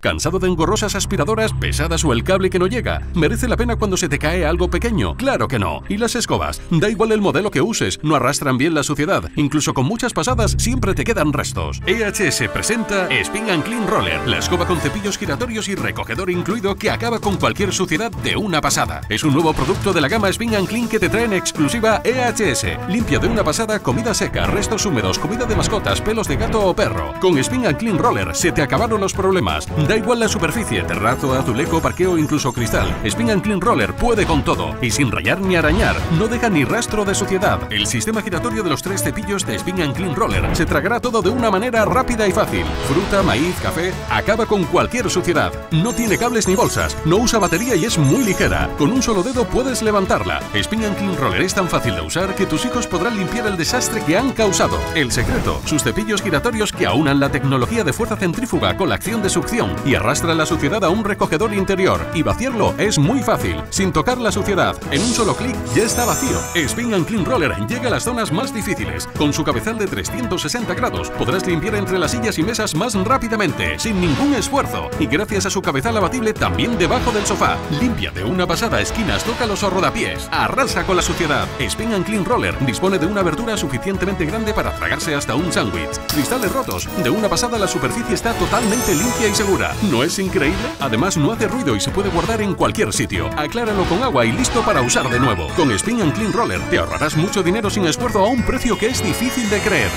¿Cansado de engorrosas aspiradoras pesadas o el cable que no llega? ¿Merece la pena cuando se te cae algo pequeño? Claro que no. ¿Y las escobas? Da igual el modelo que uses, no arrastran bien la suciedad. Incluso con muchas pasadas siempre te quedan restos. EHS presenta Spin and Clean Roller, la escoba con cepillos giratorios y recogedor incluido que acaba con cualquier suciedad de una pasada. Es un nuevo producto de la gama Spin and Clean que te trae en exclusiva EHS. Limpia de una pasada comida seca, restos húmedos, comida de mascotas, pelos de gato o perro. Con Spin and Clean Roller se te acabaron los problemas. Da igual la superficie, terrazo, azulejo, parqueo incluso cristal. Spin and Clean Roller puede con todo y sin rayar ni arañar. No deja ni rastro de suciedad. El sistema giratorio de los tres cepillos de Spin and Clean Roller se tragará todo de una manera rápida y fácil. Fruta, maíz, café, acaba con cualquier suciedad. No tiene cables ni bolsas, no usa batería y es muy ligera. Con un solo dedo puedes levantarla. Spin and Clean Roller es tan fácil de usar que tus hijos podrán limpiar el desastre que han causado. El secreto, sus cepillos giratorios que aunan la tecnología de fuerza centrífuga con la acción de succión y arrastran la suciedad a un recogedor interior y vaciarlo es muy fácil, sin tocar la suciedad. En un solo clic ya está vacío. Spin and Clean Roller llega a las zonas más difíciles. Con su cabezal de 360 grados podrás limpiar entre las sillas y mesas más rápidamente, sin ningún esfuerzo. Y gracias a su cabezal abatible también debajo del sofá. Limpia de una pasada esquinas, tócalos o rodapiés. Arrasa con la suciedad. Spin and Clean Roller dispone de una abertura suficientemente grande para tragarse hasta un sándwich. Cristales rotos. De una pasada la superficie está totalmente limpia y segura. ¿No es increíble? Además no hace ruido y se puede guardar en cualquier sitio. Acláralo con agua y listo para usar de nuevo. Con Spin and Clean Roller te ahorrarás mucho dinero sin esfuerzo a un precio que es difícil de creer.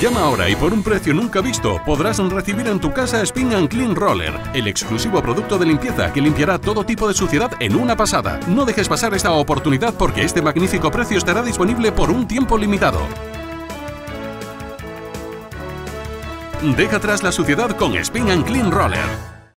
Llama ahora y por un precio nunca visto podrás recibir en tu casa Spin and Clean Roller, el exclusivo producto de limpieza que limpiará todo tipo de suciedad en una pasada. No dejes pasar esta oportunidad porque este magnífico precio estará disponible por un tiempo limitado. Deja atrás la suciedad con Spin and Clean Roller.